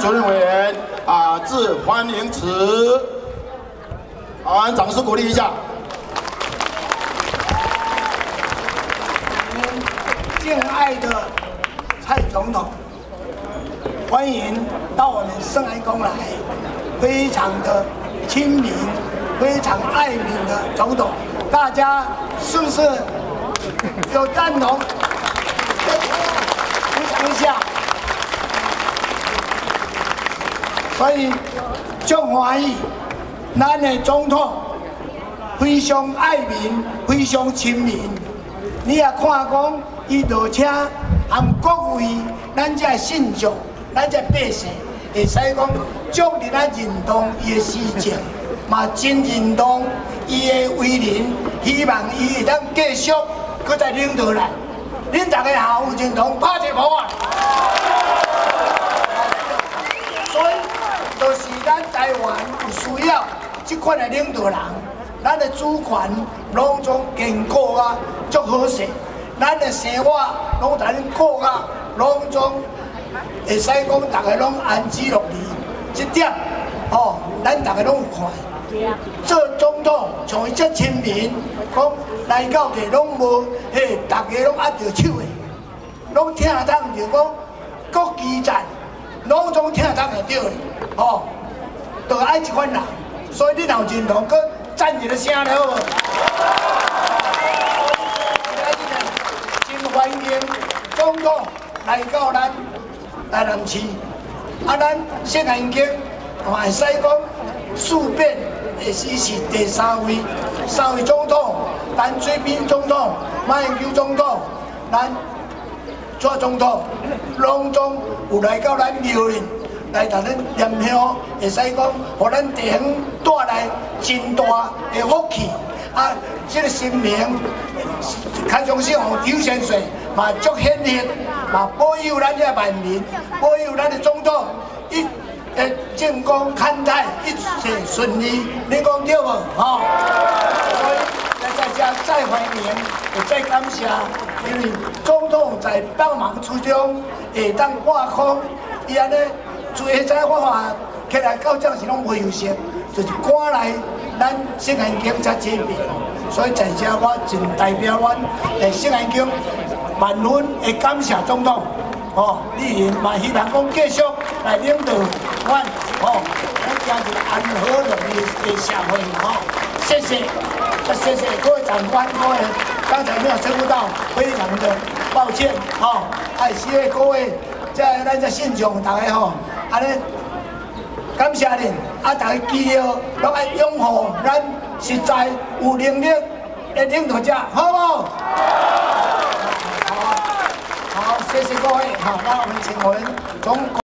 主任委员啊致欢迎词，好，掌声鼓励一下。敬爱的蔡总统，欢迎到我们圣安宫来，非常的亲民，非常爱民的总统，大家是不是有赞同？鼓掌一下。所以，就欢喜，咱的总统非常爱民，非常亲民。你也看讲，伊落车含各位咱这信众、咱这百姓，会使讲足力咱认同伊的施政，嘛真认同伊的为人，希望伊会当继续搁在领导咱。恁大家好有认同，拍一波啊！所以，就是咱台湾有需即款的领导人。咱的主权拢总坚固啊，足好势。咱的生活拢在恁过啊，拢总会使讲大家拢安居乐业。这点哦，咱大家拢有看。做总统像伊这亲民，讲来到这拢无嘿，大家拢握着手的，拢听得到就讲国基站，拢总听得到会着的。哦，就爱即款人，所以你若认同，佮。赞一个声了好无？真欢迎总统来到咱台南市，啊，咱现在已经会使讲数变，会是是第三位，三位总统，咱水兵总统、马英九总统、咱蔡总统，隆重有来到咱庙里。来同恁念香，会使讲，互咱地方带来真大的福气。啊，这个新名，开宗姓洪周先生，嘛足显赫，嘛保佑咱这万民，保佑咱的总统一诶政功康泰，一切顺利。你讲对无？吼！所以在这再欢迎，也再感谢，因为总统在帮忙之中，会当挂空，伊安尼。做下仔我话起来到这时拢袂休息，就是赶来咱新安京才这边，所以在这我真代表阮诶新安京万分的感谢总统，哦，你嘛希望讲继续来领导阮，哦，咱家一个安和乐的社会，哦，谢谢，谢谢各位长官，各位刚才没有称呼到，非常的抱歉，哦，还谢谢各位，在咱这现场大家吼。安尼，感谢恁，啊！大家记得拢爱拥护咱实在有能力的领导者，好不？好，好，谢谢各位，好，那我们请我们总。